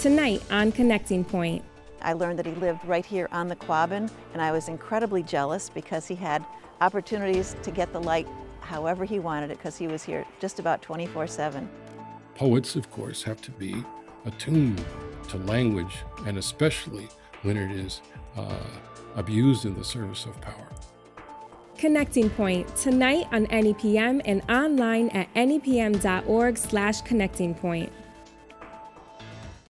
tonight on Connecting Point. I learned that he lived right here on the Quabbin, and I was incredibly jealous because he had opportunities to get the light however he wanted it because he was here just about 24 7. Poets, of course, have to be attuned to language, and especially when it is uh, abused in the service of power. Connecting Point tonight on NEPM and online at nepm.org/connecting point.